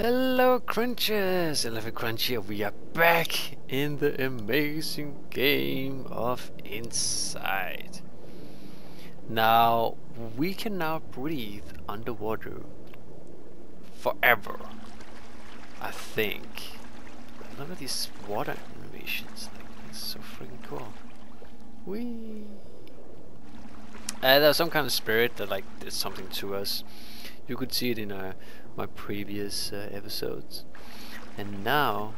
Hello crunchers, Elephant Crunch here. We are back in the amazing game of Inside. Now, we can now breathe underwater forever. I think. Look at these water animations. Like, it's so freaking cool. Whee! Uh, there's some kind of spirit that like did something to us. You could see it in uh, my previous uh, episodes. And now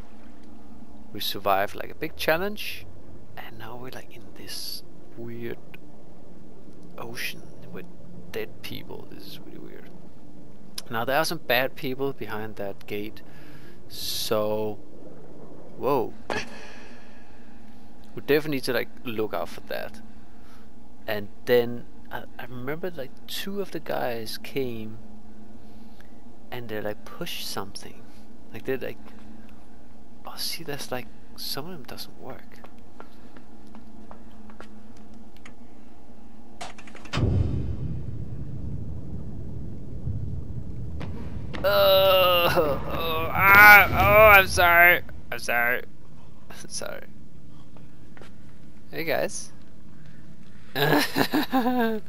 we survived like a big challenge, and now we're like in this weird ocean with dead people. This is really weird. Now there are some bad people behind that gate, so whoa. We definitely need to like look out for that. And then I, I remember like two of the guys came and they like push something. Like they like oh see that's like some of them doesn't work. Oh, oh, ah, oh, I'm sorry. I'm sorry. I'm sorry. Hey guys. oh,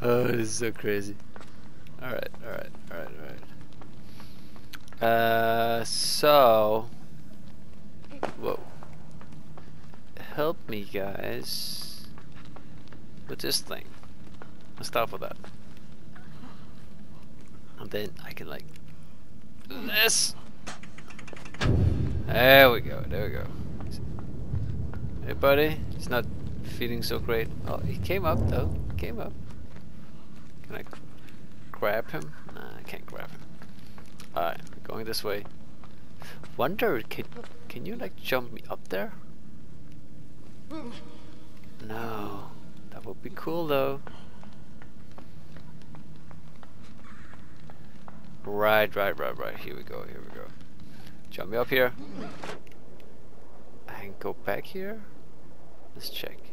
this is so crazy. Alright, alright, alright, alright. Uh, so... Whoa. Help me, guys. With this thing. Let's start with that. And then I can, like... This! There we go, there we go. Hey, buddy. He's not feeling so great. Oh, he came up, though. He came up. Can I grab him? Nah, I can't grab him. Alright, going this way. Wonder, can, can you like jump me up there? No. That would be cool though. Right, right, right, right. Here we go, here we go. Jump me up here. And go back here. Let's check.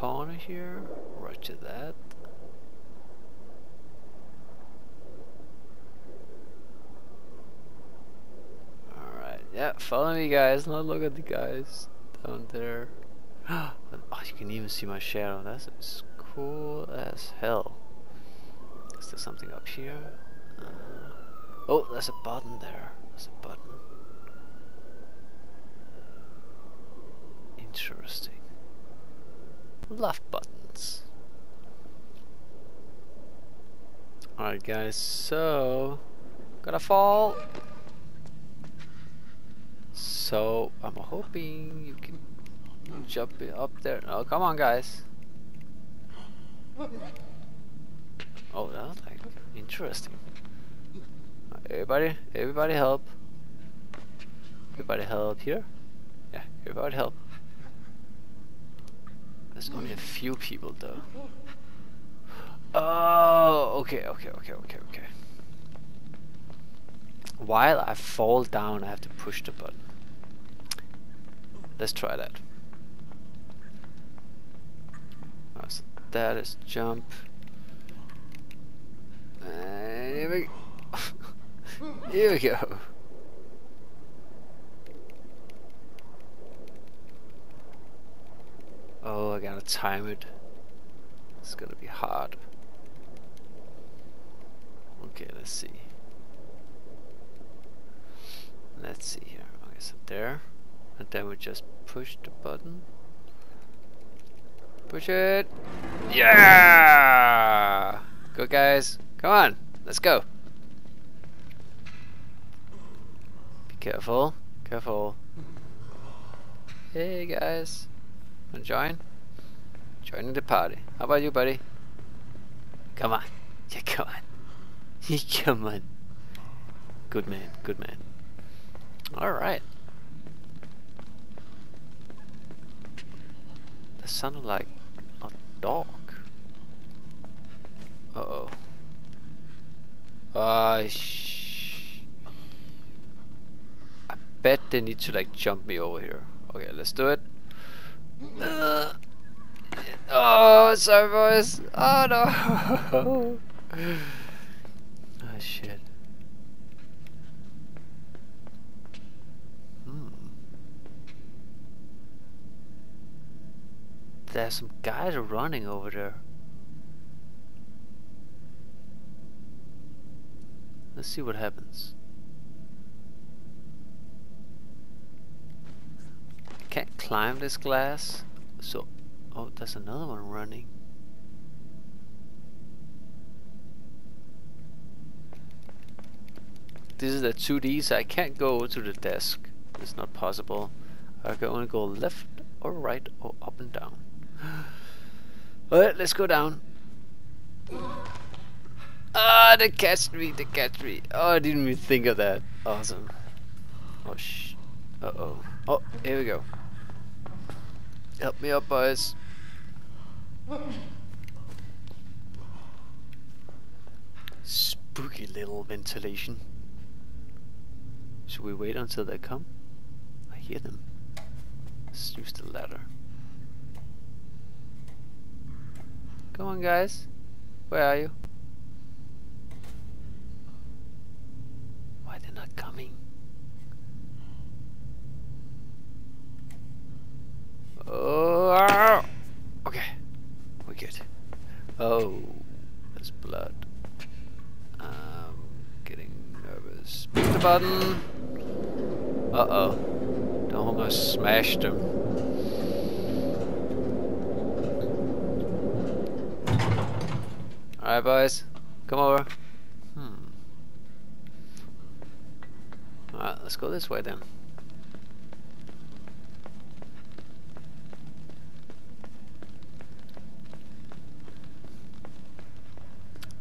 Corner here. Roger that. Alright, yeah, follow me guys. Now look at the guys down there. oh, you can even see my shadow. That's cool as hell. Is there something up here? Uh, oh, there's a button there. There's a button. Interesting left buttons. Alright guys, so gonna fall. So I'm hoping you can jump up there. Oh come on guys. Oh that's like interesting. Everybody everybody help. Everybody help here? Yeah, everybody help. There's only a few people though. Oh, okay, okay, okay, okay, okay. While I fall down, I have to push the button. Let's try that. Oh, so that is jump. And here we, here we go. Oh, I gotta time it. It's gonna be hard. Okay, let's see. Let's see here. Okay, so there. And then we just push the button. Push it! Yeah! Go guys. Come on. Let's go. Be careful. Careful. Hey guys. Wanna join? Joining the party. How about you, buddy? Come on. Yeah, come on. come on. Good man, good man. Alright. That sounded like a dog. Uh oh. Uh, sh I bet they need to like jump me over here. Okay, let's do it. Uh, Oh, sorry, boys. Oh no. oh shit. Hmm. There's some guys running over there. Let's see what happens. Can't climb this glass, so Oh, there's another one running. This is the 2D, so I can't go to the desk. It's not possible. I can only go left or right or up and down. Alright, let's go down. Ah, they catch me, they catch me. Oh, I didn't even think of that. Awesome. Oh, sh. Uh oh. Oh, here we go. Help me up, boys. Spooky little ventilation. Should we wait until they come? I hear them. Let's use the ladder. Come on guys. Where are you? Why they're not coming? Oh, okay. We're good. Oh, there's blood. I'm getting nervous. Push the button. Uh-oh. Don't almost smashed him. Alright, boys. Come over. Hmm. Alright, let's go this way then.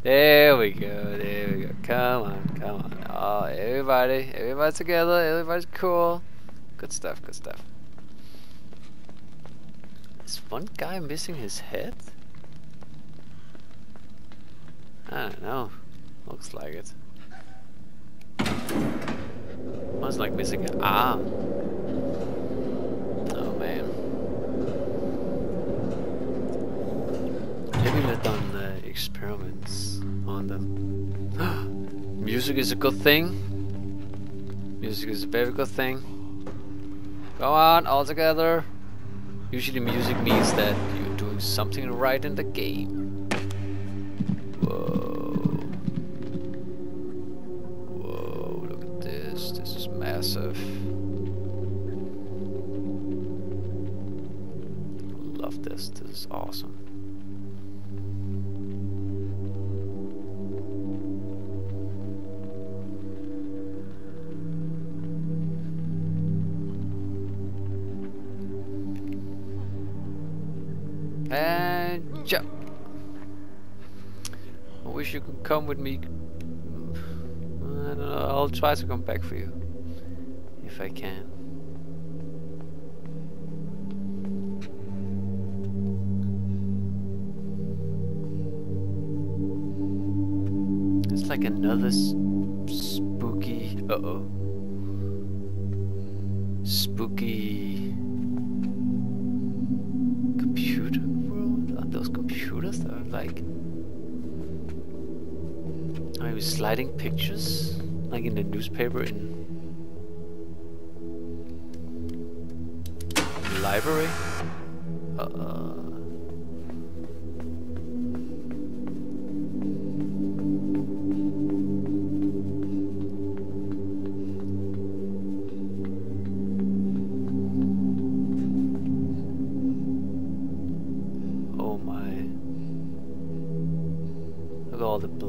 There we go, there we go. Come on, come on. Oh, everybody, everybody's together, everybody's cool. Good stuff, good stuff. Is one guy missing his head? I don't know. Looks like it. One's like missing an arm. Oh man. Maybe they've done experiments on them. Music is a good thing. Music is a very good thing. Go on, all together. Usually music means that you're doing something right in the game. Whoa. Whoa, look at this. This is massive. Love this. This is awesome. And jump. I wish you could come with me. I don't know. I'll try to come back for you if I can. It's like another spooky. Uh oh. Spooky like... Are you sliding pictures? Like in the newspaper in... Library? Uh...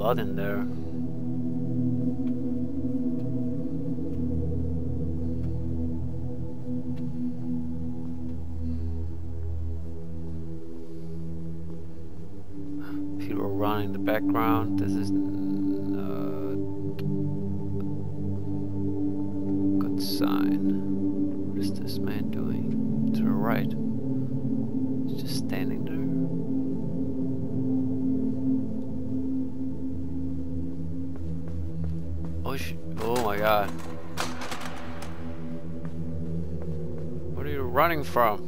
blood in there. People running in the background. This is running from?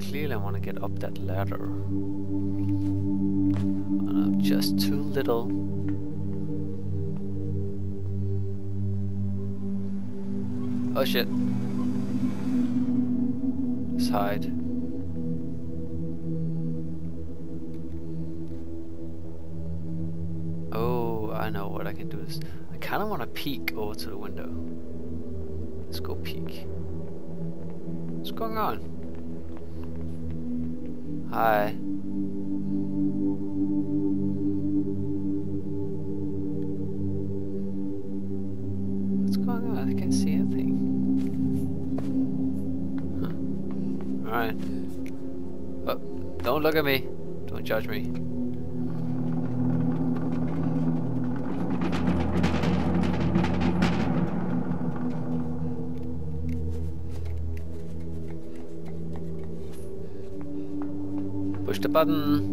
Clearly I want to get up that ladder. And I'm just too little. Oh shit. Let's hide. Oh, I know what I can do is I kind of want to peek over to the window. Let's go peek. What's going on? Hi. What's going on? I can't see anything. Huh. Alright. Oh, don't look at me. Don't judge me. Button.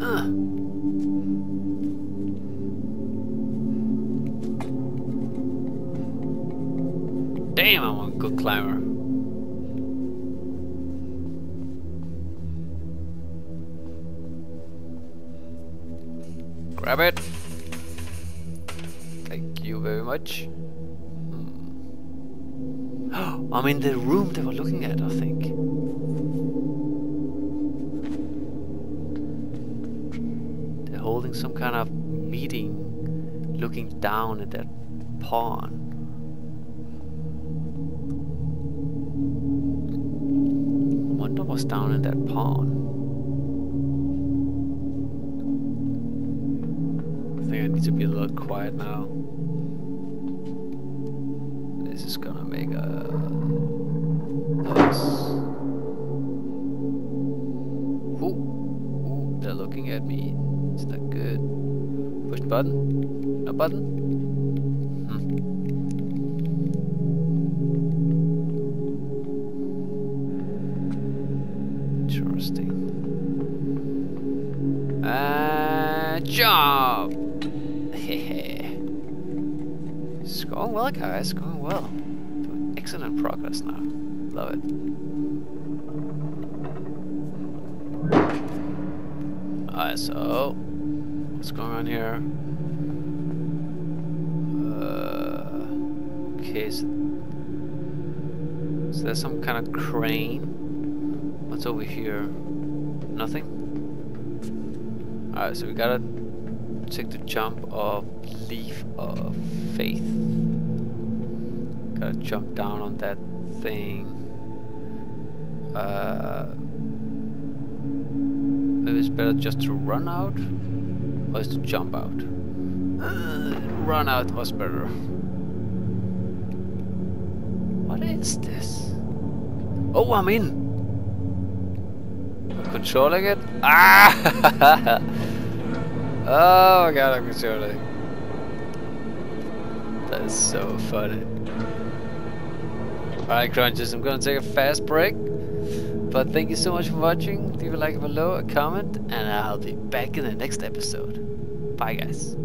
Huh. Damn, I'm a good climber. Grab it. Thank you very much. I'm in the room they were looking at, I think. They're holding some kind of meeting, looking down at that pawn. I wonder what's down in that pawn. I think I need to be a little quiet now. This is gonna make button. No button. Hmm. Interesting. Uh, jump. Hehe. It's going well, guys. It's Going well. Doing excellent progress now. Love it. Alright, so what's going on here? Uh, okay, so, so there's some kind of crane. What's over here? Nothing. Alright, so we gotta take the jump of leaf of faith. Gotta jump down on that thing. Uh, maybe it's better just to run out, is to jump out? Uh, run out was better. What is this? Oh, I'm in. I'm controlling it. Ah! oh my god, I'm controlling. That is so funny. Alright crunches, I'm gonna take a fast break. But thank you so much for watching. Leave a like below, a comment, and I'll be back in the next episode. Bye guys.